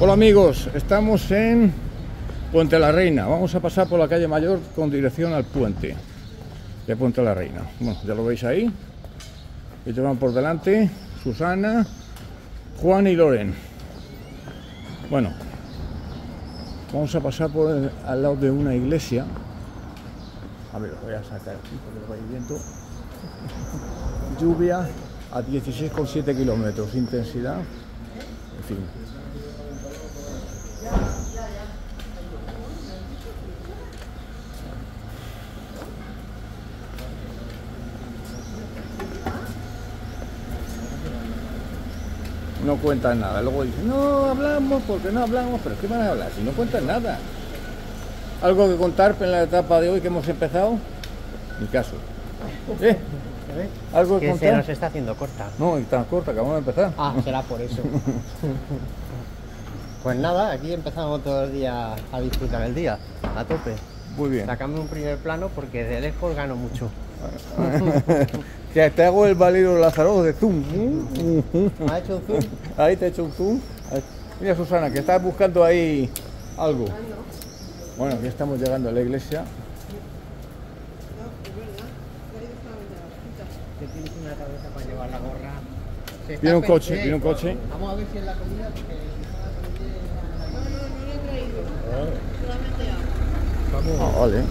Hola amigos, estamos en Puente la Reina. Vamos a pasar por la calle Mayor con dirección al puente de Puente la Reina. Bueno, ya lo veis ahí. Te van por delante Susana, Juan y Loren. Bueno, vamos a pasar por el- al lado de una iglesia. A ver, lo voy a sacar aquí porque lo vais viendo. Lluvia a 16,7 kilómetros, intensidad. En fin. No cuentan nada. Luego dicen, no hablamos porque no hablamos, pero ¿qué van a hablar si no cuentan nada? ¿Algo que contar en la etapa de hoy que hemos empezado? Mi caso. ¿Eh? ¿Algo que Que se contar? nos está haciendo corta. No, y tan corta, acabamos de empezar. Ah, será por eso. pues nada, aquí empezamos todos los días a disfrutar el día, a tope. Muy bien. Sacame un primer plano porque de lejos gano mucho. que te hago el válido Lázaro de zoom. ¿Ha hecho un zoom? Ahí te he hecho un zoom. Mira Susana, que estás buscando ahí algo. Bueno, aquí estamos llegando a la iglesia. Que tienes una cabeza para llevar la gorra. Viene un coche, pe- viene un coche. Vamos a ver si es la comida porque... Ah, vale.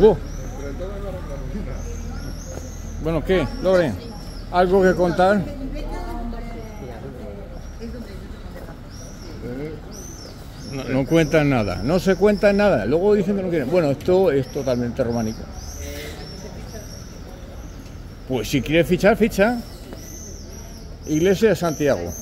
Uh. Bueno, ¿qué, Lore? ¿Algo que contar? No, no cuentan nada, no se cuentan nada. Luego dicen que no quieren. Bueno, esto es totalmente románico. Pues si quieres fichar, ficha. Iglesia de Santiago.